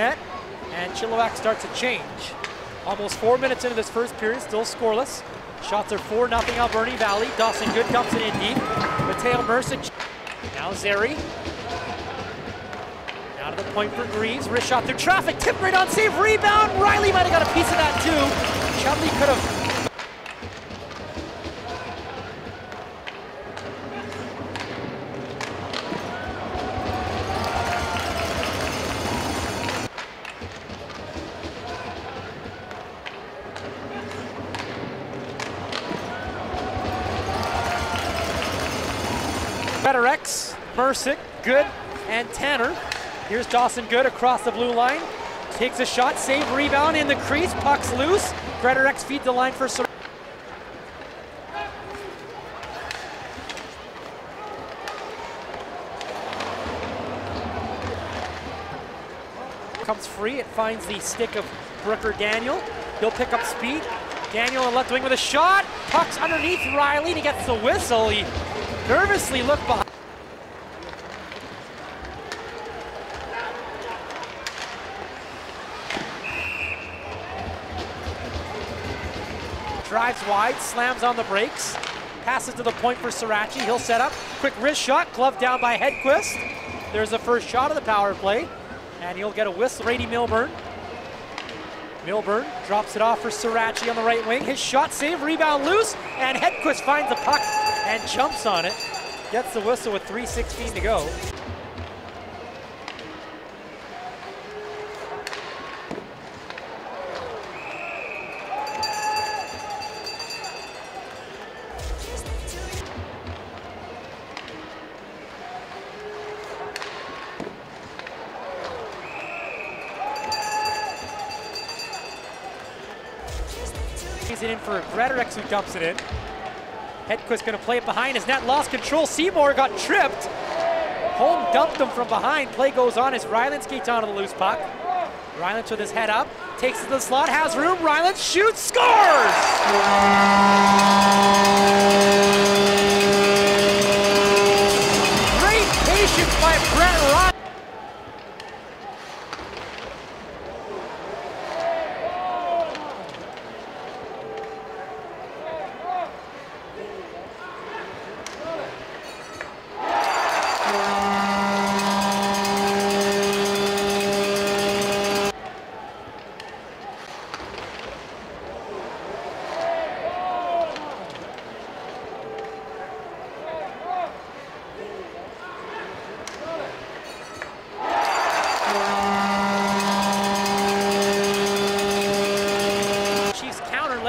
net, and Chilliwack starts to change. Almost four minutes into this first period, still scoreless. Shots are 4 0 Alberni Valley. Dawson Good comes in deep. Mateo Mercic. Now Zeri. Out of the point for Greaves. Wrist shot through traffic. Tip right on save. Rebound. Riley might have got a piece of that too. Chudley could have X, Good, and Tanner. Here's Dawson Good across the blue line. Takes a shot, save, rebound in the crease, puck's loose. X feeds the line for Sir. Comes free, it finds the stick of Brooker Daniel. He'll pick up speed. Daniel on left wing with a shot. Puck's underneath Riley, and he gets the whistle. He nervously looked behind. Drives wide, slams on the brakes, passes to the point for Sirachi. He'll set up. Quick wrist shot, glove down by Hedquist. There's the first shot of the power play, and he'll get a whistle. Brady Milburn. Milburn drops it off for Sirachi on the right wing. His shot save, rebound loose, and Hedquist finds the puck and jumps on it. Gets the whistle with 3.16 to go. It in for Greatorex who dumps it in. Hedquist going to play it behind his net, lost control. Seymour got tripped. Holm dumped him from behind. Play goes on as Ryland skates onto the loose puck. Ryland with his head up, takes it to the slot, has room. Ryland shoots, scores! Great patience by Brett Ryland.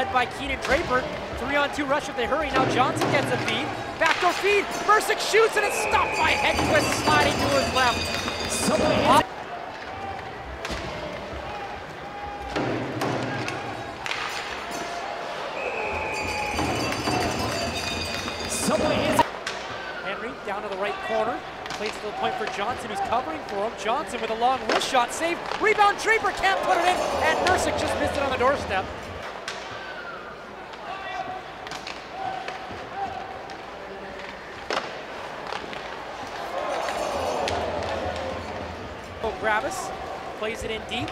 led by Keenan Draper. Three on two rush if they hurry. Now Johnson gets a feed. Backdoor feed. Mercic shoots and it's stopped by Hedquist sliding to his left. Somebody Henry down to the right corner. Plays to the point for Johnson, who's covering for him. Johnson with a long wrist shot save. Rebound, Draper can't put it in, and Mercic just missed it on the doorstep. Plays it in deep.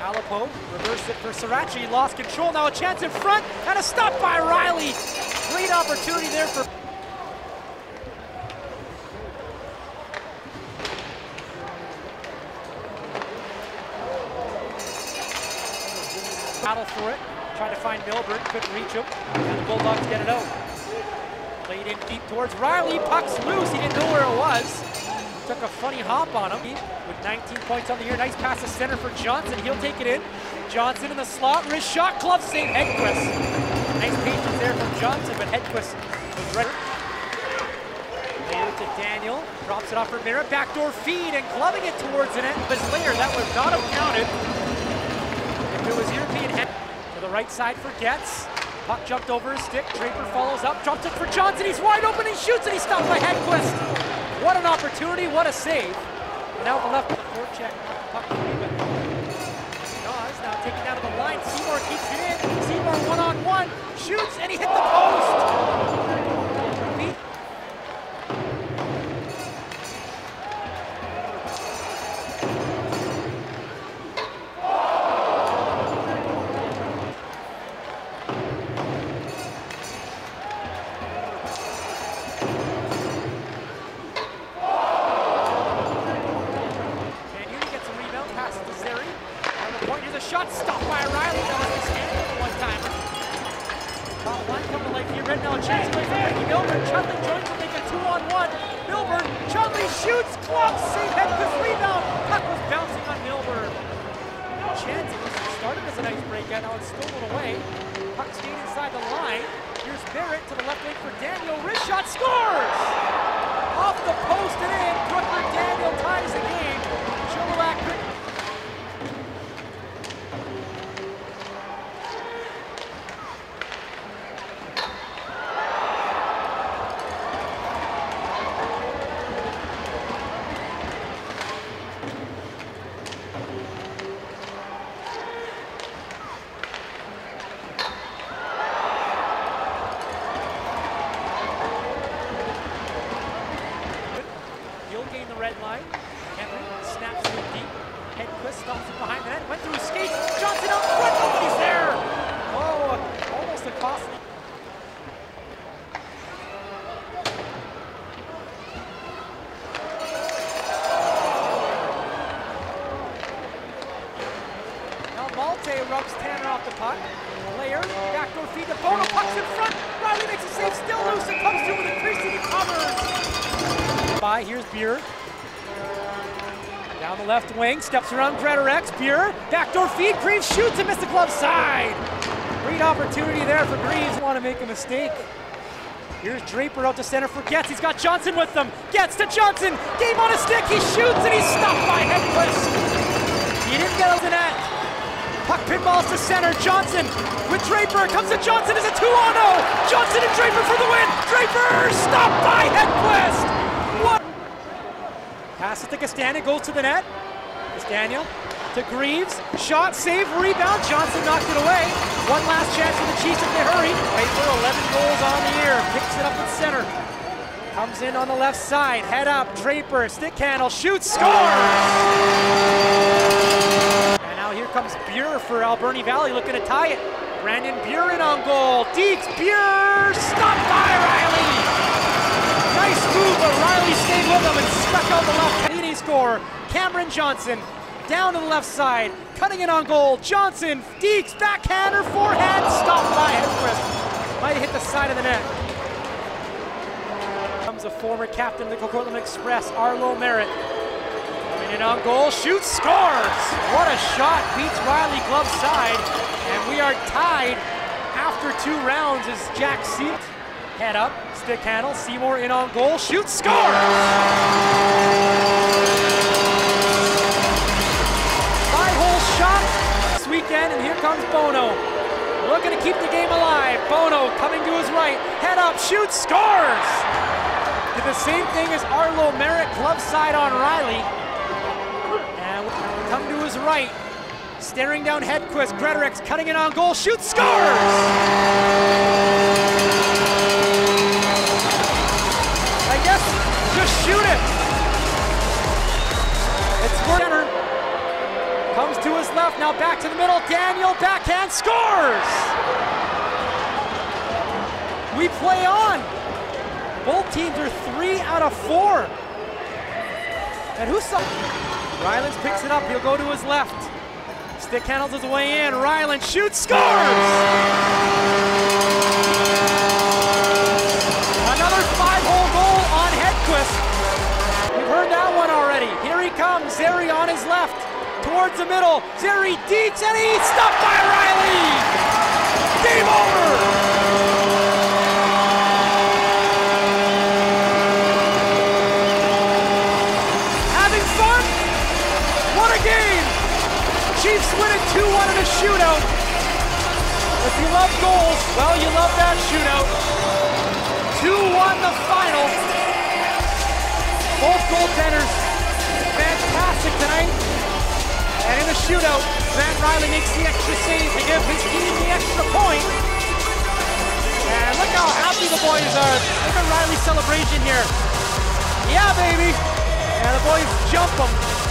Alapo reversed it for Sirachi, lost control, now a chance in front, and a stop by Riley. Great opportunity there for battle for it, trying to find Milburn, couldn't reach him, and the Bulldogs get it out. Played in deep towards Riley, puck's loose, he didn't know where it was. Took a funny hop on him with 19 points on the year. Nice pass to center for Johnson. He'll take it in. Johnson in the slot. Wrist shot. Glove save. Hedquist. Nice patience there from Johnson, but Hedquist was ready. Later to Daniel. Drops it off for Mira. Backdoor feed and gloving it towards the net. But later, that would not counted. If it was European head to the right side for Getz. Puck jumped over his stick. Draper follows up. Drops it for Johnson. He's wide open. He shoots and he's stopped by Hedquist. What an opportunity, what a save. Now the left forecheck, puck free, but Dawes now taking down to the line. Seymour keeps it in. Seymour one-on-one, shoots, and he hit the post. Two on one. Milburn, Chudley shoots, glove save, Hedquist rebound. Puck was bouncing on Milburn. Chance started as a nice breakout, now it's stolen away. Puck stayed inside the line. Here's Barrett to the left wing for Daniel. Wrist shot scores! Off the post and in. Brooker Daniel ties the game. Chilliwack couldn't He'll gain the red line. Henry snaps it deep. Hedquist stops it behind the net. Went through his skates. Johnson out front. Nobody's there. Oh, almost a costly. Now Malte rubs Tanner off the puck. Backdoor feed to Bono. Puck's in front. Riley makes a save. Still loose. It comes through with a crease and he covers by. Here's Beer. Down the left wing, steps around Greatorex. Beer, backdoor feed. Greaves shoots and missed the glove side. Great opportunity there for Greaves. Want to make a mistake. Here's Draper out to center for Getz. He's got Johnson with them. Getz to Johnson. Game on a stick. He shoots and he's stopped by Hedquist. He didn't get out the net. Pinballs to center. Johnson with Draper. Comes to Johnson as a 2 on 0. Johnson and Draper for the win. Draper stopped by Hedquist. What? Pass it to Castagna, goes to the net. Castagna to Greaves, shot, save, rebound. Johnson knocked it away. One last chance for the Chiefs if they hurry. Draper, 11 goals on the year, picks it up at center. Comes in on the left side, head up, Draper, stick handle, shoots, scores! Comes Buer for Alberni Valley looking to tie it. Brandon Buren on goal. Dekes, Buer, stopped by Riley! Nice move, but Riley stayed with him and struck out the left. Leading score, Cameron Johnson down to the left side, cutting it on goal. Johnson, Dekes, backhander, forehand, stopped by Hedquist. Might have hit the side of the net. Comes a former captain of the Coquitlam Express, Arlo Merritt. In on goal, shoots, scores! What a shot, beats Riley glove side, and we are tied after two rounds as Jack Seat head up, stick handle, Seymour in on goal, shoots, scores! Five-hole shot this weekend, and here comes Bono. Looking to keep the game alive. Bono coming to his right, head up, shoots, scores! Did the same thing as Arlo Merritt, glove side on Riley. Come to his right, staring down Hedquist, Greatorex cutting it on goal, shoots, scores! I guess just shoot it. It's Werner. Comes to his left, now back to the middle. Daniel backhand scores. We play on. Both teams are three out of four. And who's some? Rylands picks it up. He'll go to his left. Stick handles his way in. Ryland shoots, scores. Another five-hole goal on Hedquist. We've heard that one already. Here he comes, Zeri on his left, towards the middle. Zeri dekes and he's stopped by Riley. Game 2-1 in a shootout. If you love goals, well, you love that shootout. 2-1 the final. Both goaltenders fantastic tonight. And in the shootout, Matt Riley makes the extra save to give his team the extra point. And look how happy the boys are. Look at Riley's celebration here. Yeah, baby. And the boys jump him.